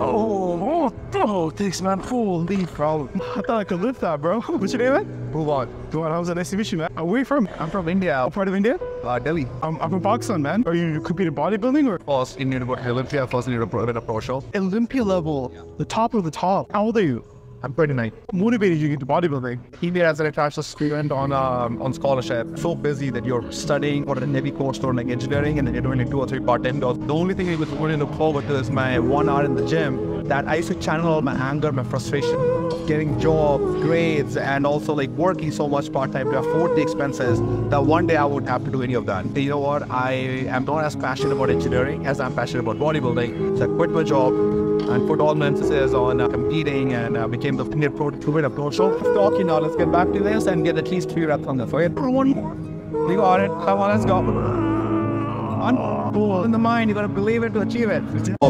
Oh, oh, oh, thanks, man. Holy problem. I thought I could lift that, bro. What's your name, man? Move on. Bhuwan, how's it? Nice to meet you, man. Where you from? I'm from India. What part of India? Uh, Delhi. I'm, I'm from Pakistan, man. Are you competing bodybuilding or First Indian Olympia, first Indian Pro, a pro show. Olympia level? The top of the top. How old are you? I'm 29. Motivated you into bodybuilding? India as an international student on um, on scholarship. So busy that you're studying for a Navy course for like engineering and then you're doing like two or three part-time jobs. The only thing I was really look forward to is my one hour in the gym that I used to channel all my anger, my frustration, getting job, grades, and also like working so much part-time to afford the expenses that one day I would have to do any of that. You know what? I am not as passionate about engineering as I'm passionate about bodybuilding. So I quit my job and put all my emphasis on uh, competing and uh, became the Indian Pro to win a pro show. Talking now, let's get back to this and get at least three reps on this. Okay, one more. You got it. Come on, let's go. Cool. In the mind, you gotta believe it to achieve it.